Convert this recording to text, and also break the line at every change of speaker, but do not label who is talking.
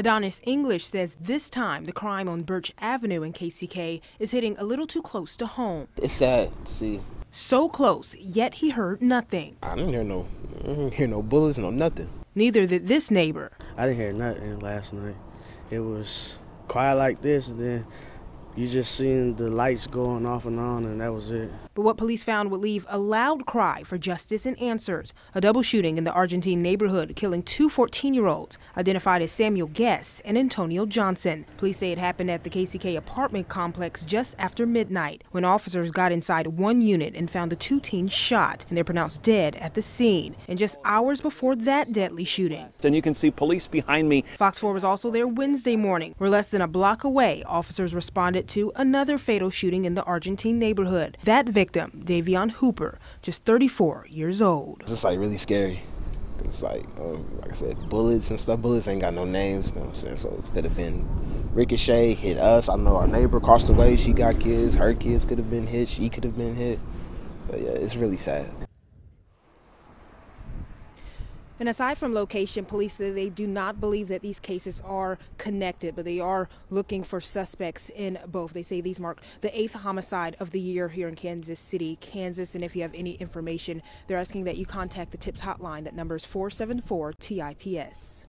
Adonis English says this time the crime on Birch Avenue in KCK is hitting a little too close to home.
It's sad to see.
So close, yet he heard nothing.
I didn't hear no, I didn't hear no bullets, no nothing.
Neither did this neighbor.
I didn't hear nothing last night. It was quiet like this, and then you just seen the lights going off and on, and that was it.
But what police found would leave a loud cry for justice and answers. A double shooting in the Argentine neighborhood, killing two 14 year olds, identified as Samuel Guess and Antonio Johnson. Police say it happened at the KCK apartment complex just after midnight when officers got inside one unit and found the two teens shot, and they're pronounced dead at the scene. And just hours before that deadly shooting.
And you can see police behind me.
Fox 4 was also there Wednesday morning, where less than a block away, officers responded to another fatal shooting in the Argentine neighborhood. That victim, Davion Hooper, just 34 years old.
It's like really scary. It's like, uh, like I said, bullets and stuff. Bullets ain't got no names, you know what I'm saying? So it could have been ricochet, hit us. I know our neighbor across the way, she got kids. Her kids could have been hit. She could have been hit. But yeah, it's really sad.
And aside from location, police say they do not believe that these cases are connected, but they are looking for suspects in both. They say these mark the eighth homicide of the year here in Kansas City, Kansas. And if you have any information, they're asking that you contact the TIPS hotline. That number is 474 TIPS.